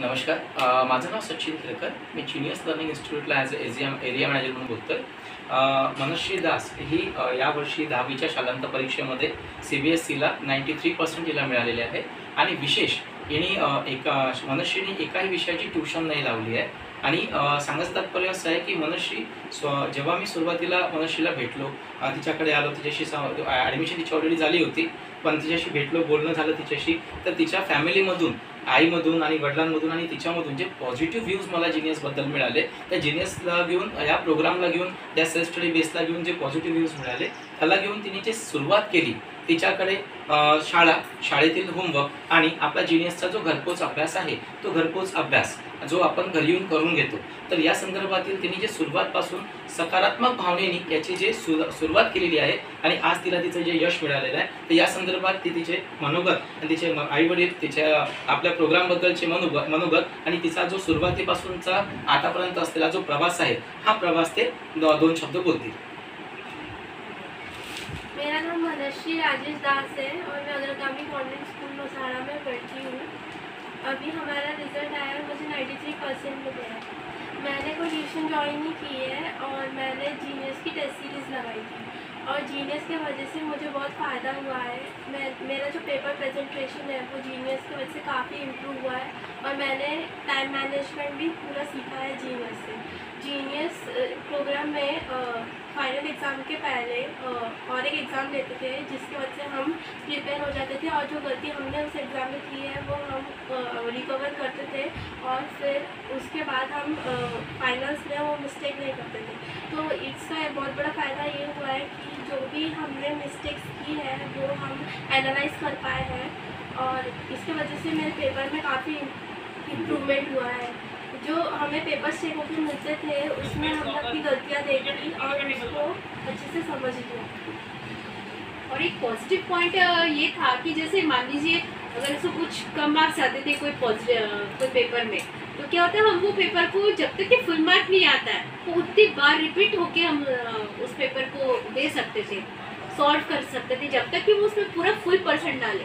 नमस्कार. माझं नाव सचिन केरकर मी जिनियस लर्निंग इन्स्टिट्यूटला ॲज एम एरिया मॅनेजर म्हणून बोलतो आहे मनश्री दास ही यावर्षी दहावीच्या शालांत परीक्षेमध्ये सी बी एस सीला नाईंटी थ्री पर्सेंट तिला मिळालेले आहे. आणि विशेष यांनी एका मनश्रीने एकाही विषयाची ट्युशन नाही लावली आहे. आणि सांगायचं तात्पर्य असं आहे की मनश्री स्व जेव्हा मी सुरुवातीला मनश्रीला भेटलो तिच्याकडे आलो तिच्याशी ॲडमिशन तिची ऑलरेडी झाली होती पण तिच्याशी भेटलो बोलणं झालं तिच्याशी तर तिच्या फॅमिलीमधून आईमधून आणि वडिलांमधून आणि तिच्यामधून जे पॉझिटिव्ह व्ह्यूज मला जिनियसबद्दल मिळाले त्या जिनियसला घेऊन या प्रोग्रामला घेऊन त्या सेल्फ स्टडी बेसला घेऊन जे पॉझिटिव्ह व्ह्यूज मिळाले त्याला घेऊन तिने जे सुरुवात केली तिच्याकडे शाळा शाळेतील होमवर्क आणि आपला जिनियसचा जो घरपोच अभ्यास आहे तो घरपोच अभ्यास. जो आपण घरी येऊन करून घेतो. तर या संदर्भातील तिने जे सुरुवातपासून सकारात्मक भावनेने याची जे सुर सुरुवात केलेली आहे आणि आज तिला तिचं जे यश मिळालेलं आहे तर या संदर्भात ती तिचे मनोगत आणि तिचे आई वडील तिच्या आपल्या प्रोग्रामबद्दलचे मनोगत मनोगत आणि तिचा जो सुरुवातीपासूनचा आतापर्यंत असलेला जो प्रवास आहे हा प्रवास ते दोन शब्द बोलतील. मेरा नाम मनश्री राजेश दास है और मैं अग्रगामी कॉन्वेंट स्कूल नौसारा में पढ़ती हूँ। अभी हमारा रिज़ल्ट आया है मुझे 93 परसेंट मिले हैं मैंने कोई ट्यूशन ज्वाइन नहीं की है और मैंने जीनियस की टेस्ट सीरीज़ लगाई थी। और जीनियस की वजह से मुझे बहुत फ़ायदा हुआ है। मैं, मेरा जो पेपर प्रेजेंटेशन है, वो जीनियस की वजह से काफ़ी इम्प्रूव हुआ है और मैंने टाइम मैनेजमेंट भी पूरा सीखा है जीनियस से। जीनियस प्रोग्राम में एग्ज़ाम के पहले और एक एग्ज़ाम देते थे, जिसकी वजह से हम प्रिपेयर हो जाते थे और जो गलती हमने उस एग्ज़ाम में की है, वो हम रिकवर करते थे और फिर उसके बाद हम फाइनल्स में वो मिस्टेक नहीं करते थे। तो इसका बहुत बड़ा फ़ायदा ये हुआ है कि जो भी हमने मिस्टेक्स की है, वो हम एनालाइज कर पाए हैं और इसकी वजह से मेरे पेपर में काफ़ी इम्प्रूवमेंट हुआ है। जो हमें पेपर चेक होकर मिलते थे, उसमें हमने अपनी गलतियाँ देखी और उसको अच्छे से समझ लिया। और एक पॉजिटिव पॉइंट ये था कि जैसे मान लीजिए, अगर उसको कुछ कम मार्क्स आते थे कोई पॉजिटिव कोई पेपर में तो क्या होता है, हम वो पेपर को जब तक कि फुल मार्क नहीं आता है तो उतनी बार रिपीट होके हम उस पेपर को दे सकते थे सॉल्व कर सकते थे, जब तक कि वो उसमें पूरा फुल परसेंट डाले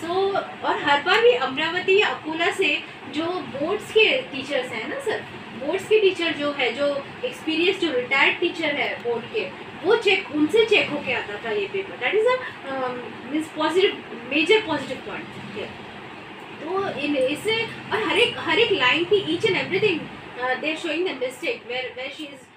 सो और हर बार भी अमरावती या अकोला से जो बोर्ड्स के टीचर्स हैं ना सर बोर्ड्स के टीचर जो है, जो एक्सपीरियंस जो रिटायर्ड टीचर है बोर्ड के, वो चेक उनसे चेक होके आता था ये paper that is a means positive major positive point तो इन, इससे, और हर एक हर एक लाइन की each and everything they are showing the mistake where where she is